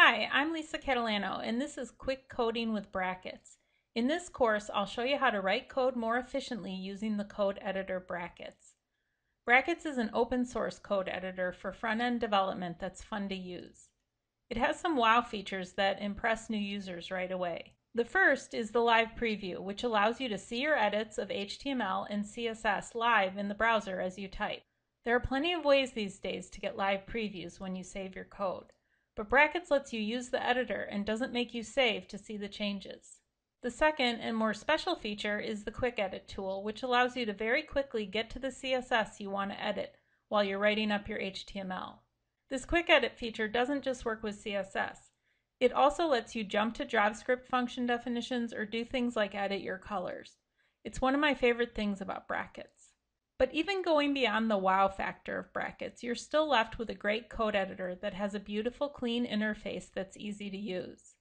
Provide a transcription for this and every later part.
Hi, I'm Lisa Catalano, and this is Quick Coding with Brackets. In this course, I'll show you how to write code more efficiently using the code editor Brackets. Brackets is an open source code editor for front-end development that's fun to use. It has some wow features that impress new users right away. The first is the live preview, which allows you to see your edits of HTML and CSS live in the browser as you type. There are plenty of ways these days to get live previews when you save your code, but Brackets lets you use the editor and doesn't make you save to see the changes. The second and more special feature is the Quick Edit tool, which allows you to very quickly get to the CSS you want to edit while you're writing up your HTML. This Quick Edit feature doesn't just work with CSS. It also lets you jump to JavaScript function definitions or do things like edit your colors. It's one of my favorite things about brackets. But even going beyond the wow factor of brackets, you're still left with a great code editor that has a beautiful clean interface that's easy to use.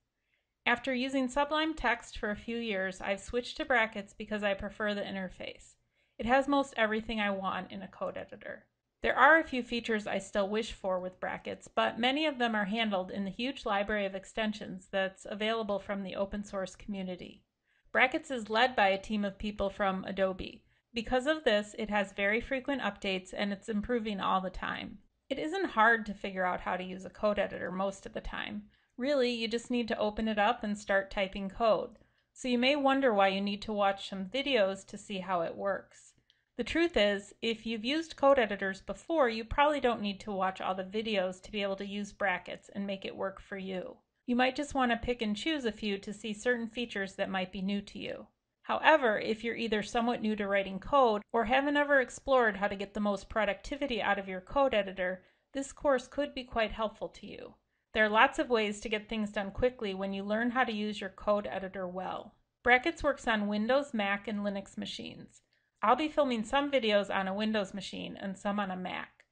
After using Sublime Text for a few years, I've switched to brackets because I prefer the interface. It has most everything I want in a code editor. There are a few features I still wish for with brackets, but many of them are handled in the huge library of extensions that's available from the open source community. Brackets is led by a team of people from Adobe. Because of this, it has very frequent updates and it's improving all the time. It isn't hard to figure out how to use a code editor most of the time. Really, you just need to open it up and start typing code. So you may wonder why you need to watch some videos to see how it works. The truth is, if you've used code editors before, you probably don't need to watch all the videos to be able to use brackets and make it work for you. You might just want to pick and choose a few to see certain features that might be new to you. However, if you're either somewhat new to writing code or haven't ever explored how to get the most productivity out of your code editor, this course could be quite helpful to you. There are lots of ways to get things done quickly when you learn how to use your code editor well. Brackets works on Windows, Mac, and Linux machines. I'll be filming some videos on a Windows machine and some on a Mac.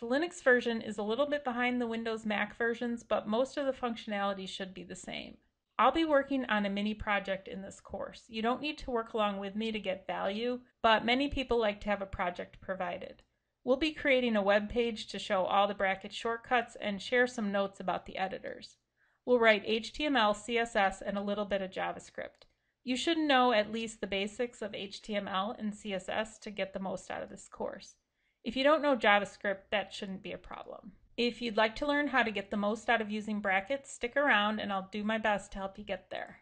The Linux version is a little bit behind the Windows Mac versions, but most of the functionality should be the same. I'll be working on a mini project in this course. You don't need to work along with me to get value, but many people like to have a project provided. We'll be creating a web page to show all the bracket shortcuts and share some notes about the editors. We'll write HTML, CSS, and a little bit of JavaScript. You should know at least the basics of HTML and CSS to get the most out of this course. If you don't know JavaScript, that shouldn't be a problem. If you'd like to learn how to get the most out of using brackets, stick around and I'll do my best to help you get there.